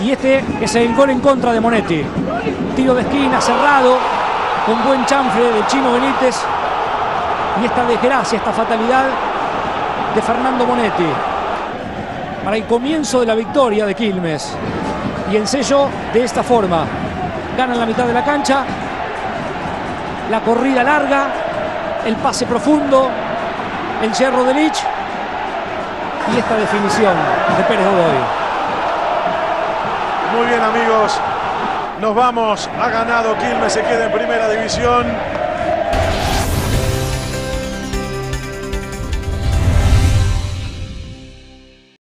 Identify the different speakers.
Speaker 1: Y este es el gol en contra de Monetti. Tiro de esquina cerrado, con buen chanfle de Chino Benítez. Y esta desgracia, esta fatalidad de Fernando Monetti. Para el comienzo de la victoria de Quilmes. Y el sello de esta forma. Gana en la mitad de la cancha. La corrida larga. El pase profundo. El yerro de Lich. Y esta definición de Pérez Godoy.
Speaker 2: Muy bien amigos, nos vamos, ha ganado Quilmes, se queda en primera división.